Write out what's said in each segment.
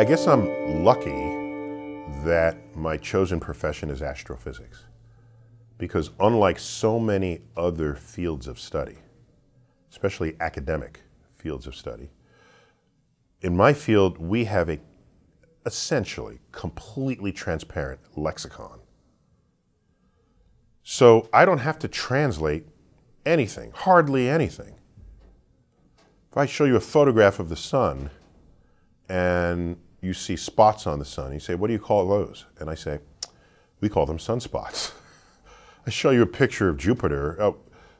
I guess I'm lucky that my chosen profession is astrophysics. Because unlike so many other fields of study, especially academic fields of study, in my field, we have a essentially completely transparent lexicon. So I don't have to translate anything, hardly anything. If I show you a photograph of the sun and you see spots on the sun, you say, What do you call those? And I say, We call them sunspots. I show you a picture of Jupiter. Oh,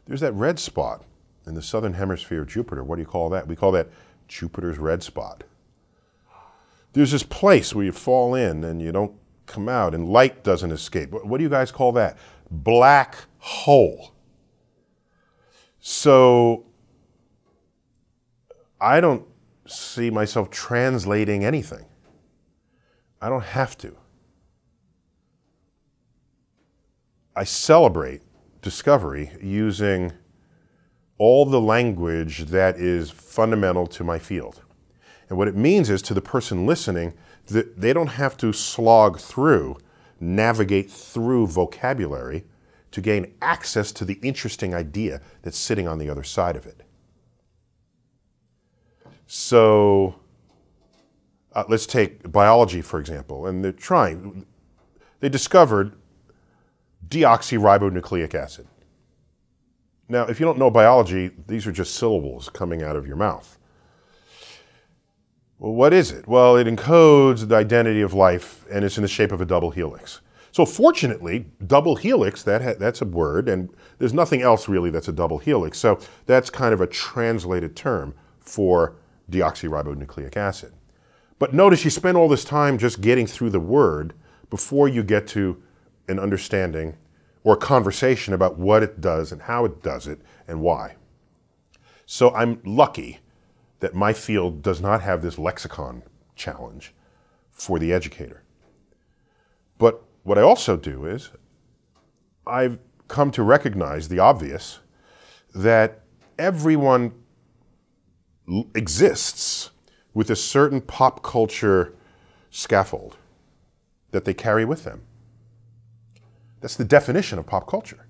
there's that red spot in the southern hemisphere of Jupiter. What do you call that? We call that Jupiter's red spot. There's this place where you fall in and you don't come out and light doesn't escape. What do you guys call that? Black hole. So I don't see myself translating anything. I don't have to. I celebrate discovery using all the language that is fundamental to my field. And what it means is to the person listening that they don't have to slog through, navigate through vocabulary to gain access to the interesting idea that's sitting on the other side of it. So uh, let's take biology, for example, and they're trying, they discovered deoxyribonucleic acid. Now, if you don't know biology, these are just syllables coming out of your mouth. Well, what is it? Well, it encodes the identity of life and it's in the shape of a double helix. So fortunately, double helix, that that's a word, and there's nothing else really that's a double helix. So that's kind of a translated term for deoxyribonucleic acid. But notice you spend all this time just getting through the word before you get to an understanding or a conversation about what it does and how it does it and why. So I'm lucky that my field does not have this lexicon challenge for the educator. But what I also do is I've come to recognize the obvious that everyone exists with a certain pop culture scaffold that they carry with them. That's the definition of pop culture.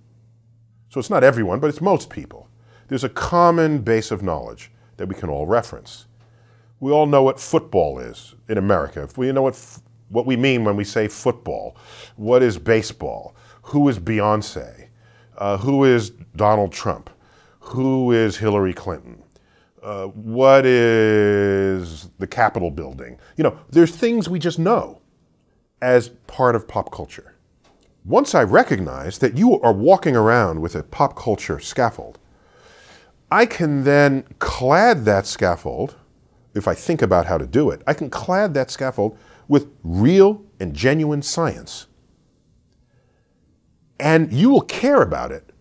So it's not everyone, but it's most people. There's a common base of knowledge that we can all reference. We all know what football is in America. If we know what, what we mean when we say football. What is baseball? Who is Beyonce? Uh, who is Donald Trump? Who is Hillary Clinton? Uh, what is the Capitol building? You know, there's things we just know as part of pop culture. Once I recognize that you are walking around with a pop culture scaffold, I can then clad that scaffold, if I think about how to do it, I can clad that scaffold with real and genuine science. And you will care about it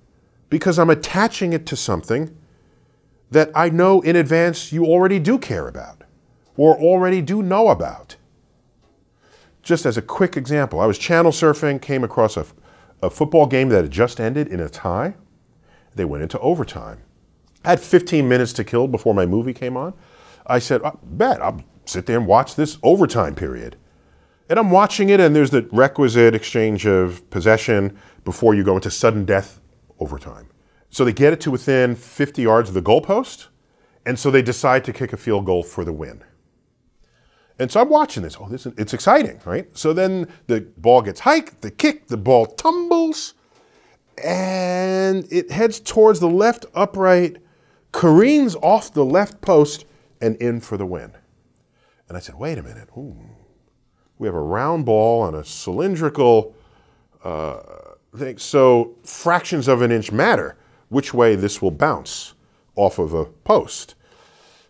because I'm attaching it to something that I know in advance you already do care about or already do know about. Just as a quick example, I was channel surfing, came across a, a football game that had just ended in a tie. They went into overtime. I had 15 minutes to kill before my movie came on. I said, I bet I'll sit there and watch this overtime period. And I'm watching it, and there's the requisite exchange of possession before you go into sudden death overtime. So they get it to within 50 yards of the goalpost, and so they decide to kick a field goal for the win. And so I'm watching this. Oh, this is, it's exciting, right? So then the ball gets hiked, the kick, the ball tumbles, and it heads towards the left upright, careens off the left post, and in for the win. And I said, wait a minute. Ooh. We have a round ball on a cylindrical uh, thing. So fractions of an inch matter which way this will bounce off of a post.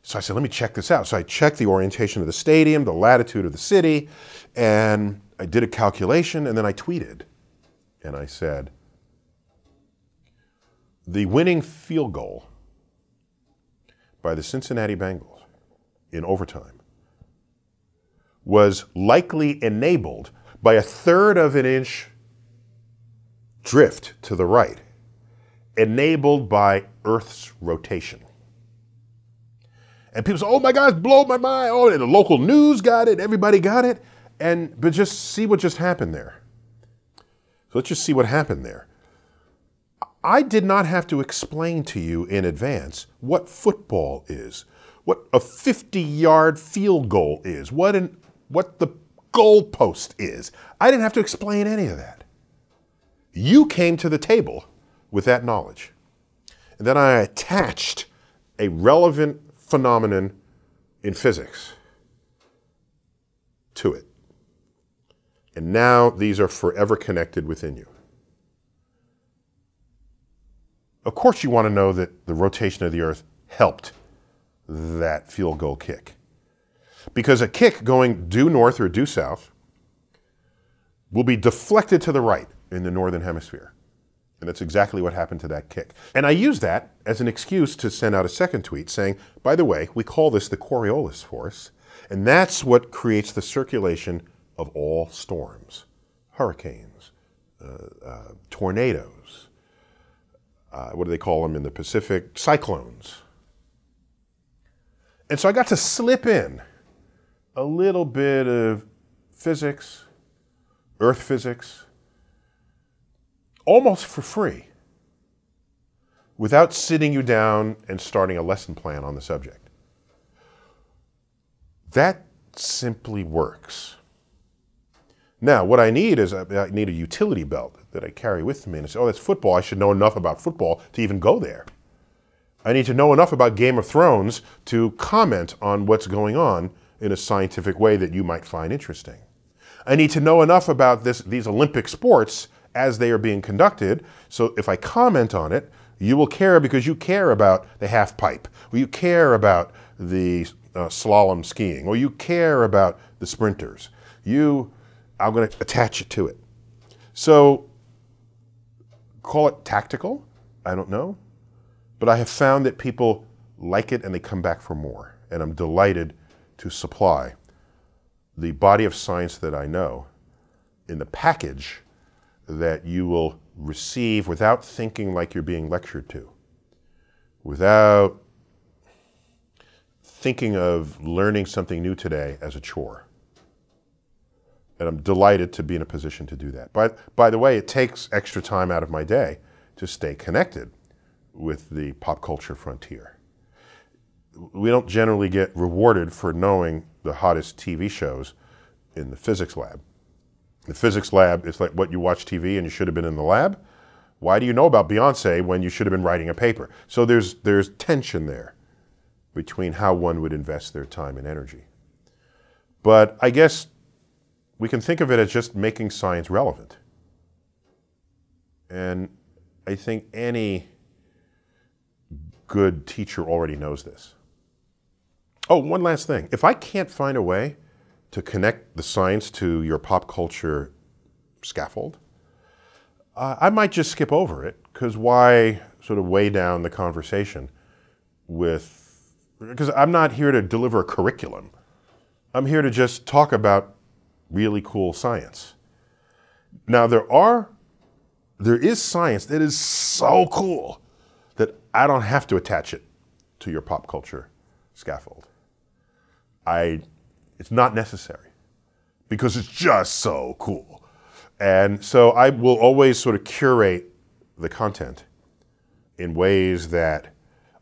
So I said, let me check this out. So I checked the orientation of the stadium, the latitude of the city, and I did a calculation, and then I tweeted. And I said, the winning field goal by the Cincinnati Bengals in overtime was likely enabled by a third of an inch drift to the right enabled by Earth's rotation. And people say, oh my God, blow my mind. Oh, and the local news got it, everybody got it. And but just see what just happened there. So let's just see what happened there. I did not have to explain to you in advance what football is, what a 50 yard field goal is, what, an, what the goalpost is. I didn't have to explain any of that. You came to the table with that knowledge. And then I attached a relevant phenomenon in physics to it. And now these are forever connected within you. Of course, you want to know that the rotation of the Earth helped that field goal kick. Because a kick going due north or due south will be deflected to the right in the northern hemisphere. And that's exactly what happened to that kick. And I use that as an excuse to send out a second tweet saying, by the way, we call this the Coriolis force, and that's what creates the circulation of all storms hurricanes, uh, uh, tornadoes, uh, what do they call them in the Pacific? Cyclones. And so I got to slip in a little bit of physics, earth physics, almost for free without sitting you down and starting a lesson plan on the subject. That simply works. Now, what I need is I need a utility belt that I carry with me. And I say, oh, that's football. I should know enough about football to even go there. I need to know enough about Game of Thrones to comment on what's going on in a scientific way that you might find interesting. I need to know enough about this, these Olympic sports as they are being conducted. So if I comment on it, you will care because you care about the half pipe, or you care about the uh, slalom skiing, or you care about the sprinters. You, I'm going to attach it to it. So call it tactical, I don't know. But I have found that people like it and they come back for more. And I'm delighted to supply the body of science that I know in the package that you will receive without thinking like you're being lectured to, without thinking of learning something new today as a chore. And I'm delighted to be in a position to do that. By, by the way, it takes extra time out of my day to stay connected with the pop culture frontier. We don't generally get rewarded for knowing the hottest TV shows in the physics lab. The physics lab is like what you watch TV and you should have been in the lab. Why do you know about Beyonce when you should have been writing a paper? So there's, there's tension there between how one would invest their time and energy. But I guess we can think of it as just making science relevant. And I think any good teacher already knows this. Oh, one last thing. If I can't find a way to connect the science to your pop culture scaffold, uh, I might just skip over it because why sort of weigh down the conversation with, because I'm not here to deliver a curriculum. I'm here to just talk about really cool science. Now there are, there is science that is so cool that I don't have to attach it to your pop culture scaffold. I it's not necessary because it's just so cool. And so I will always sort of curate the content in ways that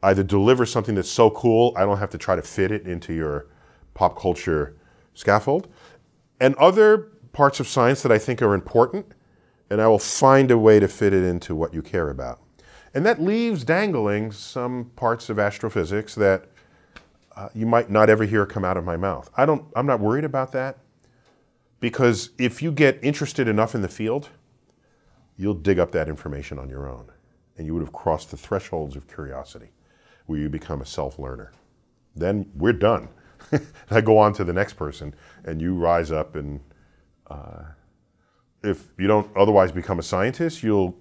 either deliver something that's so cool, I don't have to try to fit it into your pop culture scaffold, and other parts of science that I think are important, and I will find a way to fit it into what you care about. And that leaves dangling some parts of astrophysics that uh, you might not ever hear come out of my mouth. I don't, I'm not worried about that because if you get interested enough in the field, you'll dig up that information on your own. And you would have crossed the thresholds of curiosity where you become a self-learner. Then we're done. I go on to the next person and you rise up and uh, if you don't otherwise become a scientist, you'll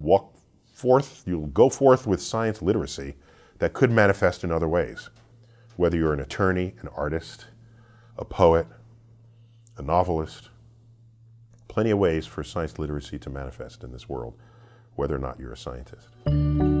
walk forth, you'll go forth with science literacy that could manifest in other ways. Whether you're an attorney, an artist, a poet, a novelist, plenty of ways for science literacy to manifest in this world, whether or not you're a scientist.